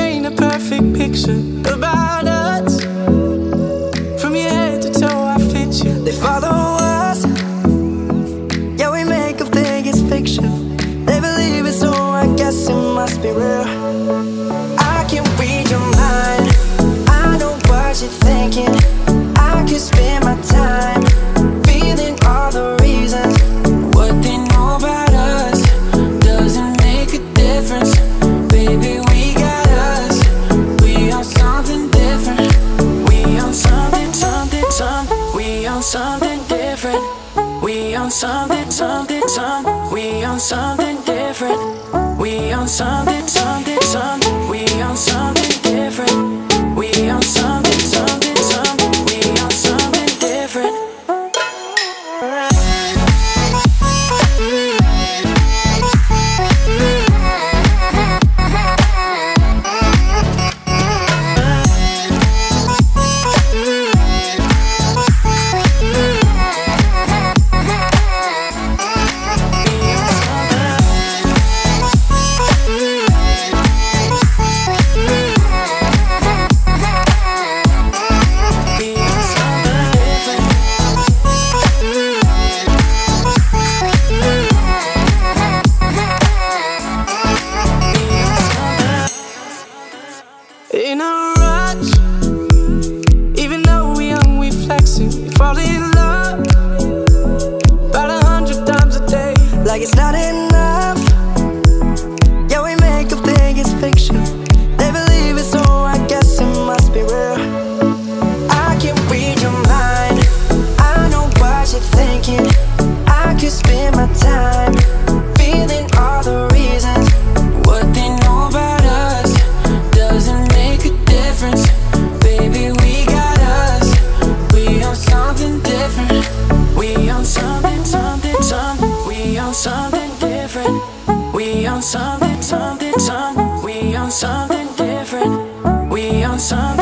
paint a perfect picture about us. From your head to toe, I fit you. They follow us. Yeah, we make them think it's fiction. They believe it, so I guess it must be real. I can read your mind. I know what you're thinking. I can spend my time. Something, something, something. We on something different. We on something it's not enough. We on something, something, something. We on something different. We on something.